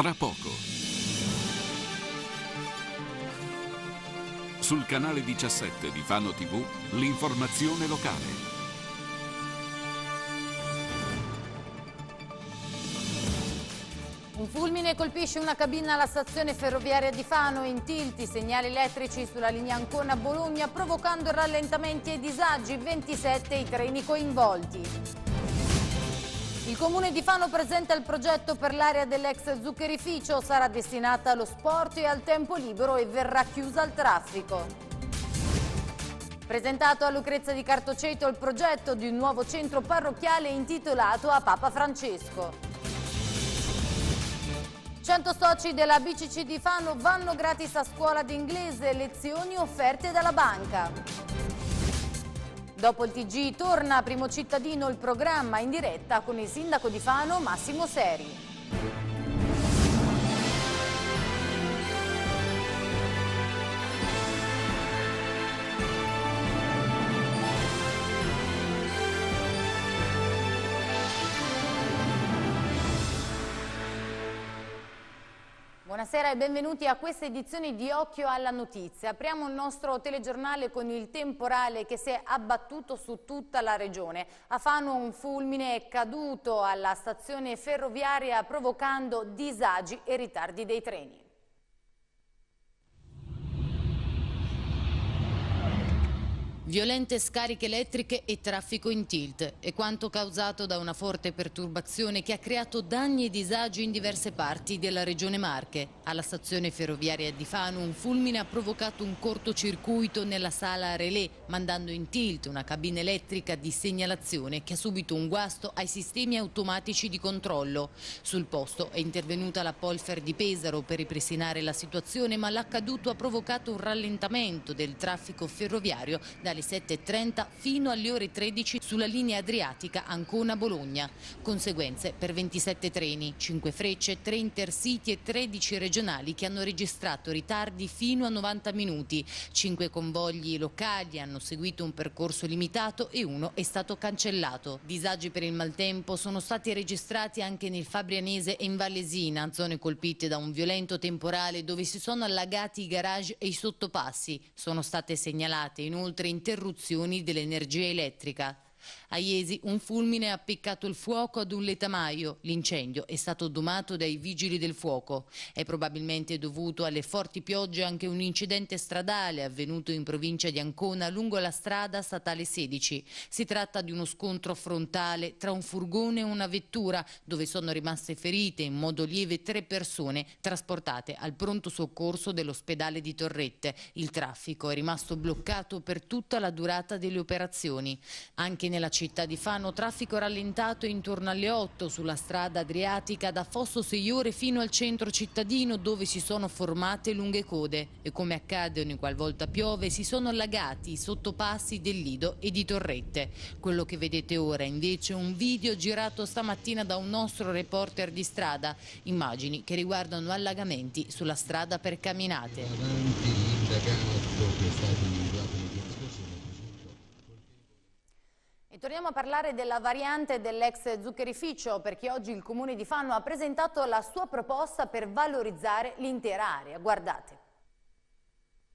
tra poco. Sul canale 17 di Fano TV, l'informazione locale. Un fulmine colpisce una cabina alla stazione ferroviaria di Fano, in tilti segnali elettrici sulla linea Ancona-Bologna provocando rallentamenti e disagi, 27 i treni coinvolti. Il comune di Fano presenta il progetto per l'area dell'ex zuccherificio, sarà destinata allo sport e al tempo libero e verrà chiusa al traffico. Presentato a Lucrezia di Cartoceto il progetto di un nuovo centro parrocchiale intitolato a Papa Francesco. 100 soci della BCC di Fano vanno gratis a scuola d'inglese, lezioni offerte dalla banca. Dopo il TG torna Primo Cittadino il programma in diretta con il sindaco di Fano Massimo Seri. Buonasera e benvenuti a questa edizione di Occhio alla Notizia. Apriamo il nostro telegiornale con il temporale che si è abbattuto su tutta la regione. A Fano un fulmine è caduto alla stazione ferroviaria provocando disagi e ritardi dei treni. Violente scariche elettriche e traffico in tilt è quanto causato da una forte perturbazione che ha creato danni e disagi in diverse parti della regione Marche. Alla stazione ferroviaria di Fano un fulmine ha provocato un cortocircuito nella sala relè, mandando in tilt una cabina elettrica di segnalazione che ha subito un guasto ai sistemi automatici di controllo. Sul posto è intervenuta la Polfer di Pesaro per ripristinare la situazione, ma l'accaduto ha provocato un rallentamento del traffico ferroviario dalle alle 7.30 fino alle ore 13 sulla linea adriatica Ancona-Bologna. Conseguenze per 27 treni, 5 frecce, 3 intercity e 13 regionali che hanno registrato ritardi fino a 90 minuti. 5 convogli locali hanno seguito un percorso limitato e uno è stato cancellato. Disagi per il maltempo sono stati registrati anche nel Fabrianese e in Vallesina, zone colpite da un violento temporale dove si sono allagati i garage e i sottopassi. Sono state segnalate inoltre interruzioni interruzioni dell'energia elettrica. A Iesi un fulmine ha appiccato il fuoco ad un letamaio. L'incendio è stato domato dai vigili del fuoco. È probabilmente dovuto alle forti piogge anche un incidente stradale avvenuto in provincia di Ancona lungo la strada statale 16. Si tratta di uno scontro frontale tra un furgone e una vettura dove sono rimaste ferite in modo lieve tre persone trasportate al pronto soccorso dell'ospedale di Torrette. Il traffico è rimasto bloccato per tutta la durata delle operazioni. Anche nella città città di Fano, traffico rallentato intorno alle 8 sulla strada adriatica da Fosso Seiore fino al centro cittadino dove si sono formate lunghe code e come accade ogni qualvolta piove si sono allagati i sottopassi del Lido e di Torrette. Quello che vedete ora invece è un video girato stamattina da un nostro reporter di strada, immagini che riguardano allagamenti sulla strada per camminate. Avanti l'indagato che è stato individuato torniamo a parlare della variante dell'ex zuccherificio perché oggi il Comune di Fano ha presentato la sua proposta per valorizzare l'intera area. Guardate.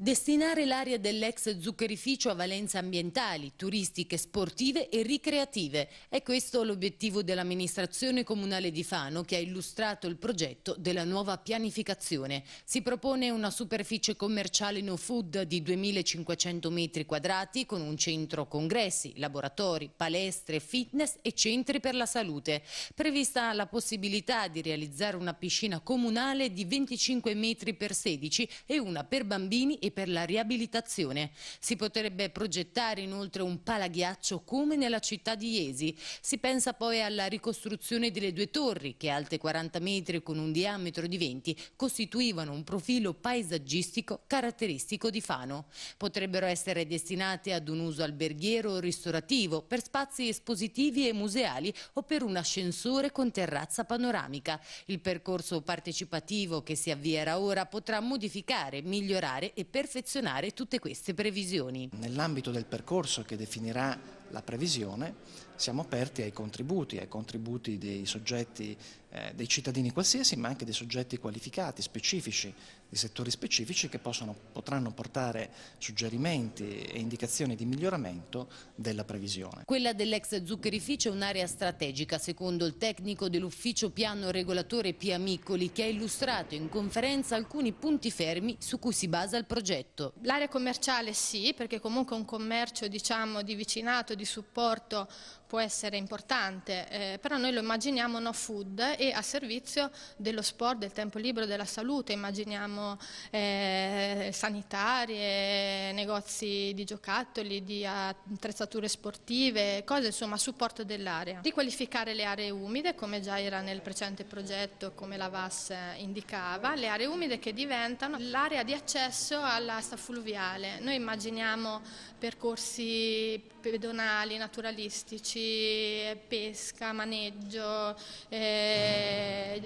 Destinare l'area dell'ex zuccherificio a valenze ambientali, turistiche, sportive e ricreative. È questo l'obiettivo dell'amministrazione comunale di Fano che ha illustrato il progetto della nuova pianificazione. Si propone una superficie commerciale no food di 2500 metri quadrati con un centro congressi, laboratori, palestre, fitness e centri per la salute. Prevista la possibilità di realizzare una piscina comunale di 25 metri per 16 e una per bambini e e per la riabilitazione. Si potrebbe progettare inoltre un palaghiaccio come nella città di Iesi. Si pensa poi alla ricostruzione delle due torri che alte 40 metri con un diametro di 20 costituivano un profilo paesaggistico caratteristico di Fano. Potrebbero essere destinate ad un uso alberghiero o ristorativo, per spazi espositivi e museali o per un ascensore con terrazza panoramica. Il percorso partecipativo che si avvierà ora potrà modificare, migliorare e perfezionare tutte queste previsioni. Nell'ambito del percorso che definirà la previsione siamo aperti ai contributi, ai contributi dei soggetti, eh, dei cittadini qualsiasi, ma anche dei soggetti qualificati, specifici, di settori specifici che possono, potranno portare suggerimenti e indicazioni di miglioramento della previsione. Quella dell'ex zuccherificio è un'area strategica, secondo il tecnico dell'ufficio piano regolatore Pia Miccoli, che ha illustrato in conferenza alcuni punti fermi su cui si basa il progetto. L'area commerciale sì, perché comunque un commercio diciamo, di vicinato, di supporto può essere importante, eh, però noi lo immaginiamo no food e a servizio dello sport, del tempo libero, della salute, immaginiamo eh, sanitarie, negozi di giocattoli, di attrezzature sportive, cose insomma a supporto dell'area. Riqualificare le aree umide come già era nel precedente progetto, come la VAS indicava, le aree umide che diventano l'area di accesso all'asta fluviale. Noi immaginiamo percorsi pedonali, naturalistici, pesca, maneggio, eh,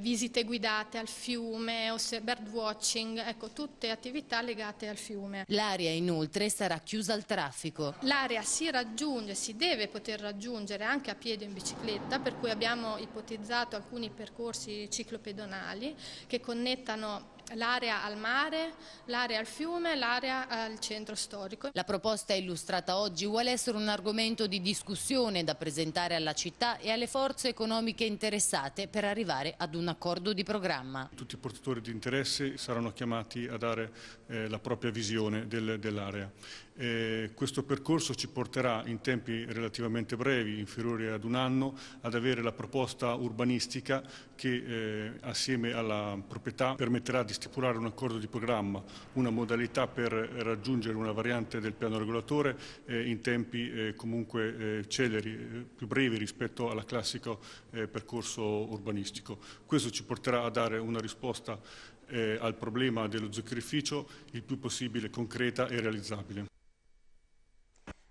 visite guidate al fiume, birdwatching, ecco tutte attività legate al fiume. L'area inoltre sarà chiusa al traffico. L'area si raggiunge, si deve poter raggiungere anche a piedi o in bicicletta, per cui abbiamo ipotizzato alcuni percorsi ciclopedonali che connettano l'area al mare, l'area al fiume, l'area al centro storico. La proposta illustrata oggi vuole essere un argomento di discussione da presentare alla città e alle forze economiche interessate per arrivare ad un accordo di programma. Tutti i portatori di interesse saranno chiamati a dare eh, la propria visione del, dell'area. Eh, questo percorso ci porterà in tempi relativamente brevi, inferiori ad un anno, ad avere la proposta urbanistica che eh, assieme alla proprietà permetterà di stipulare un accordo di programma, una modalità per raggiungere una variante del piano regolatore eh, in tempi eh, comunque eh, celeri, più brevi rispetto al classico percorso urbanistico. Questo ci porterà a dare una risposta al problema dello zuccherificio il più possibile concreta e realizzabile.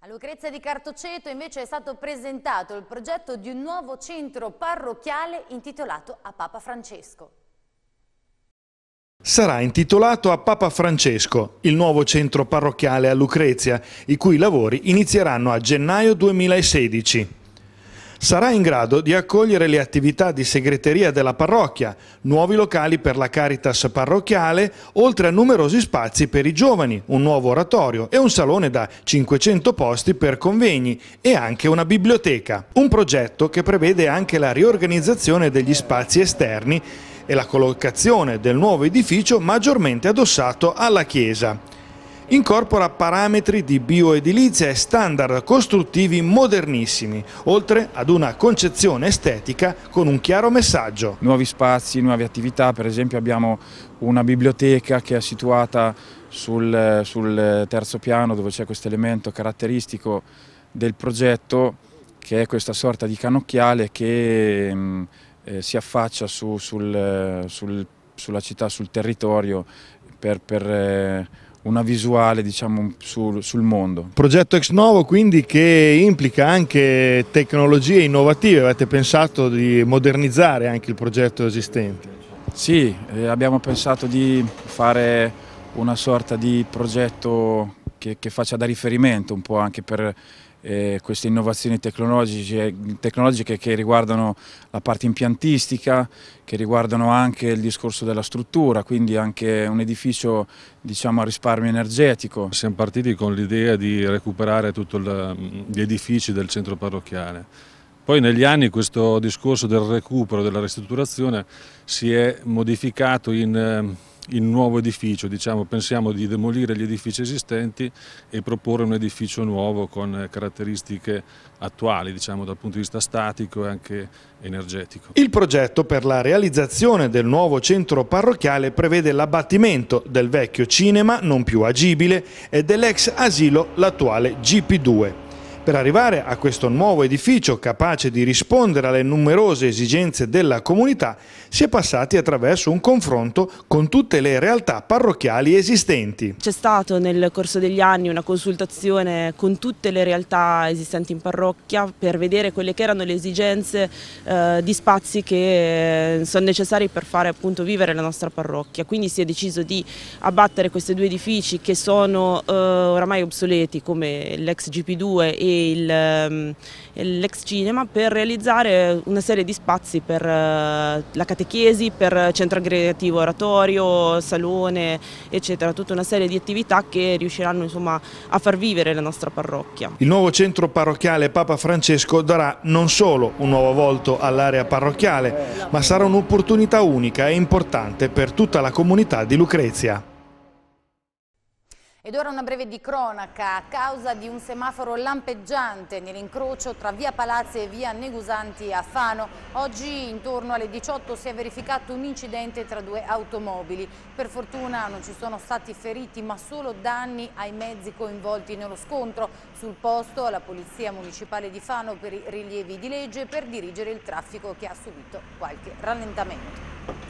A Lucrezia di Cartoceto invece è stato presentato il progetto di un nuovo centro parrocchiale intitolato a Papa Francesco. Sarà intitolato a Papa Francesco, il nuovo centro parrocchiale a Lucrezia, i cui lavori inizieranno a gennaio 2016 sarà in grado di accogliere le attività di segreteria della parrocchia, nuovi locali per la Caritas parrocchiale, oltre a numerosi spazi per i giovani, un nuovo oratorio e un salone da 500 posti per convegni e anche una biblioteca. Un progetto che prevede anche la riorganizzazione degli spazi esterni e la collocazione del nuovo edificio maggiormente addossato alla chiesa incorpora parametri di bioedilizia e standard costruttivi modernissimi, oltre ad una concezione estetica con un chiaro messaggio. Nuovi spazi, nuove attività, per esempio abbiamo una biblioteca che è situata sul, sul terzo piano dove c'è questo elemento caratteristico del progetto che è questa sorta di canocchiale che mm, eh, si affaccia su, sul, sul, sulla città, sul territorio per, per eh, una visuale diciamo, sul, sul, mondo. Progetto Ex Novo quindi che implica anche tecnologie innovative, avete pensato di modernizzare anche il progetto esistente? Sì, eh, abbiamo pensato di fare una sorta di progetto che, che faccia da riferimento un po' anche per eh, queste innovazioni tecnologiche, tecnologiche, che riguardano la parte impiantistica, che riguardano anche il discorso della struttura, quindi anche un edificio diciamo, a risparmio energetico. Siamo partiti con l'idea di recuperare tutti gli edifici del centro parrocchiale. Poi negli anni questo discorso del recupero, della ristrutturazione si è modificato in il nuovo edificio, diciamo, pensiamo di demolire gli edifici esistenti e proporre un edificio nuovo con caratteristiche attuali diciamo, dal punto di vista statico e anche energetico. Il progetto per la realizzazione del nuovo centro parrocchiale prevede l'abbattimento del vecchio cinema non più agibile e dell'ex asilo l'attuale GP2. Per arrivare a questo nuovo edificio capace di rispondere alle numerose esigenze della comunità si è passati attraverso un confronto con tutte le realtà parrocchiali esistenti. C'è stato nel corso degli anni una consultazione con tutte le realtà esistenti in parrocchia per vedere quelle che erano le esigenze eh, di spazi che eh, sono necessari per fare appunto vivere la nostra parrocchia. Quindi si è deciso di abbattere questi due edifici che sono eh, oramai obsoleti come l'ex GP2 e e l'ex cinema per realizzare una serie di spazi per eh, la catechesi, per centro aggregativo oratorio, salone, eccetera, tutta una serie di attività che riusciranno insomma, a far vivere la nostra parrocchia. Il nuovo centro parrocchiale Papa Francesco darà non solo un nuovo volto all'area parrocchiale, ma sarà un'opportunità unica e importante per tutta la comunità di Lucrezia. Ed ora una breve di cronaca. A causa di un semaforo lampeggiante nell'incrocio tra via Palazzi e via Negusanti a Fano, oggi intorno alle 18 si è verificato un incidente tra due automobili. Per fortuna non ci sono stati feriti ma solo danni ai mezzi coinvolti nello scontro. Sul posto la Polizia Municipale di Fano per i rilievi di legge per dirigere il traffico che ha subito qualche rallentamento.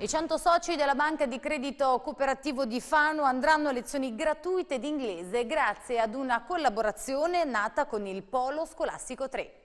I 100 soci della Banca di Credito Cooperativo di Fano andranno a lezioni gratuite di inglese grazie ad una collaborazione nata con il Polo Scolastico 3.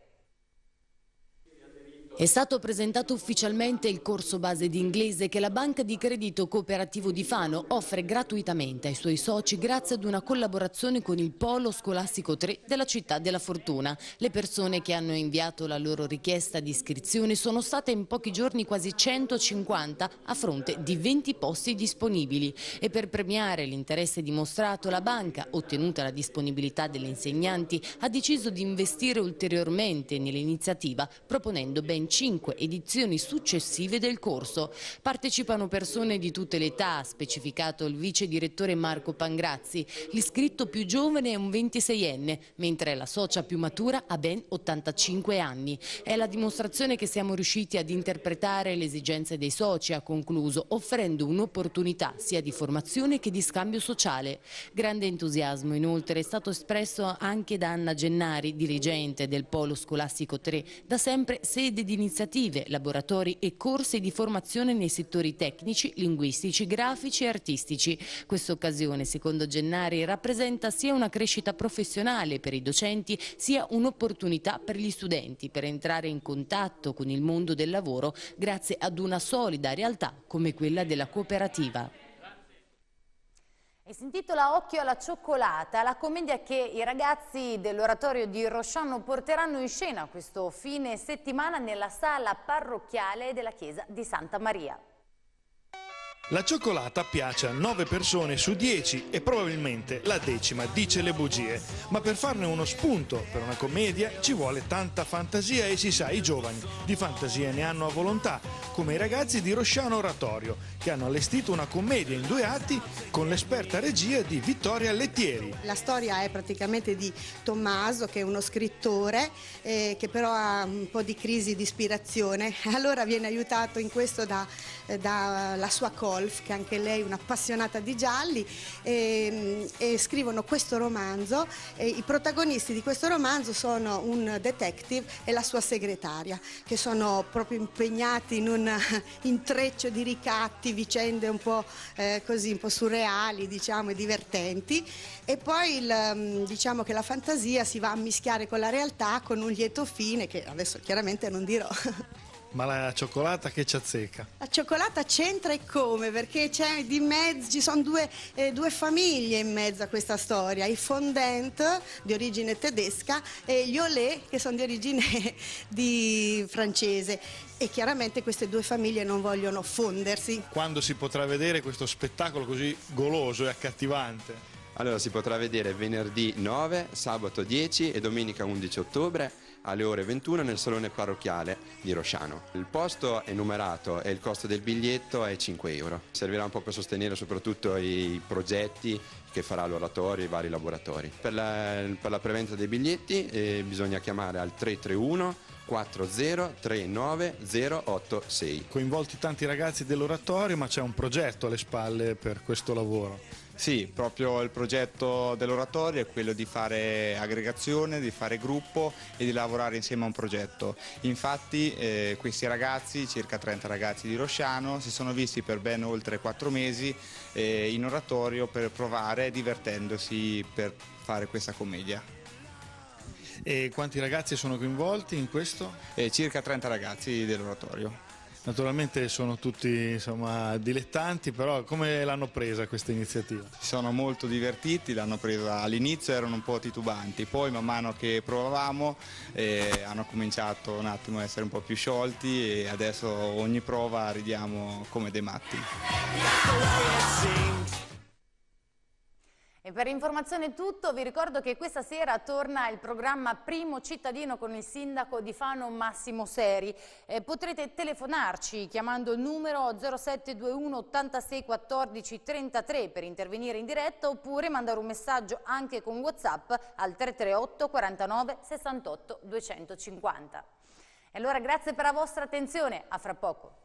È stato presentato ufficialmente il corso base di inglese che la Banca di Credito Cooperativo di Fano offre gratuitamente ai suoi soci grazie ad una collaborazione con il Polo Scolastico 3 della città della Fortuna. Le persone che hanno inviato la loro richiesta di iscrizione sono state in pochi giorni quasi 150 a fronte di 20 posti disponibili e per premiare l'interesse dimostrato la banca, ottenuta la disponibilità degli insegnanti, ha deciso di investire ulteriormente nell'iniziativa proponendo ben cinque edizioni successive del corso. Partecipano persone di tutte le età, ha specificato il vice direttore Marco Pangrazzi. L'iscritto più giovane è un 26enne, mentre la socia più matura ha ben 85 anni. È la dimostrazione che siamo riusciti ad interpretare le esigenze dei soci, ha concluso, offrendo un'opportunità sia di formazione che di scambio sociale. Grande entusiasmo inoltre è stato espresso anche da Anna Gennari, dirigente del Polo Scolastico 3, da sempre sede di iniziative, laboratori e corsi di formazione nei settori tecnici, linguistici, grafici e artistici. Questa occasione, secondo Gennari, rappresenta sia una crescita professionale per i docenti, sia un'opportunità per gli studenti per entrare in contatto con il mondo del lavoro grazie ad una solida realtà come quella della cooperativa. E si intitola Occhio alla cioccolata, la commedia che i ragazzi dell'oratorio di Rosciano porteranno in scena questo fine settimana nella sala parrocchiale della chiesa di Santa Maria. La cioccolata piace a 9 persone su 10 e probabilmente la decima dice le bugie, ma per farne uno spunto per una commedia ci vuole tanta fantasia e si sa i giovani di fantasia ne hanno a volontà, come i ragazzi di Rosciano Oratorio che hanno allestito una commedia in due atti con l'esperta regia di Vittoria Lettieri. La storia è praticamente di Tommaso che è uno scrittore eh, che però ha un po' di crisi di ispirazione, allora viene aiutato in questo dalla eh, da sua cosa Wolf, che anche lei è un'appassionata di gialli, e, e scrivono questo romanzo. I protagonisti di questo romanzo sono un detective e la sua segretaria, che sono proprio impegnati in un intreccio di ricatti, vicende un po' eh, così, un po' surreali, diciamo, e divertenti. E poi il, diciamo che la fantasia si va a mischiare con la realtà con un lieto fine che adesso chiaramente non dirò. Ma la cioccolata che ci azzecca? La cioccolata c'entra e come? Perché c'è di mezzo, ci sono due, eh, due, famiglie in mezzo a questa storia, i fondant di origine tedesca e gli olé che sono di origine di francese e chiaramente queste due famiglie non vogliono fondersi. Quando si potrà vedere questo spettacolo così goloso e accattivante? Allora si potrà vedere venerdì 9, sabato 10 e domenica 11 ottobre alle ore 21 nel salone parrocchiale di Rosciano. Il posto è numerato e il costo del biglietto è 5 euro. Servirà un po' per sostenere soprattutto i progetti che farà l'oratorio e i vari laboratori. Per la, per la preventa dei biglietti eh, bisogna chiamare al 331 4039086. Coinvolti tanti ragazzi dell'oratorio, ma c'è un progetto alle spalle per questo lavoro. Sì, proprio il progetto dell'oratorio è quello di fare aggregazione, di fare gruppo e di lavorare insieme a un progetto. Infatti eh, questi ragazzi, circa 30 ragazzi di Rosciano, si sono visti per ben oltre 4 mesi eh, in oratorio per provare, divertendosi per fare questa commedia. E quanti ragazzi sono coinvolti in questo? Eh, circa 30 ragazzi dell'oratorio. Naturalmente sono tutti insomma, dilettanti, però come l'hanno presa questa iniziativa? Si sono molto divertiti, l'hanno presa all'inizio, erano un po' titubanti, poi man mano che provavamo eh, hanno cominciato un attimo a essere un po' più sciolti e adesso ogni prova ridiamo come dei matti. E per informazione tutto, vi ricordo che questa sera torna il programma Primo Cittadino con il sindaco di Fano Massimo Seri. Eh, potrete telefonarci chiamando il numero 0721 86 14 33 per intervenire in diretta oppure mandare un messaggio anche con Whatsapp al 338 49 68 250. E allora grazie per la vostra attenzione, a fra poco.